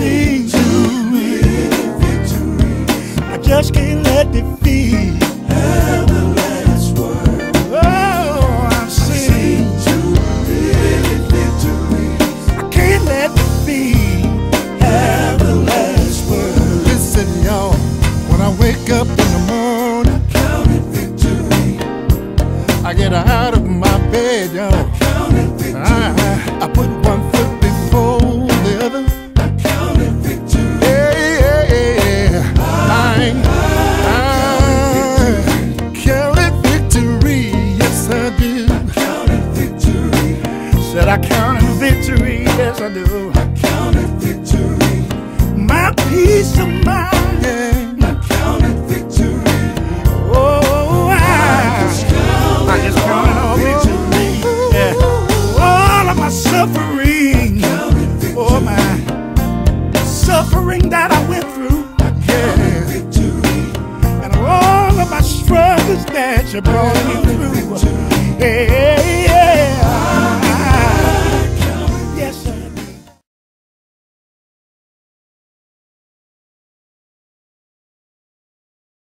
sing I just can't let defeat have the last word. Oh, I'm singing I can't let defeat have the last word. Listen, y'all, when I wake up in the morning, Counted victory, I get out of my Said I counted victory, yes I do. I count counted victory, My peace of mind, yeah. counted victory. Oh, I, I just counted all victory. Yeah. All of my suffering, oh my suffering that I went through, I yeah. Victory, And all of my struggles that you brought me through, yeah.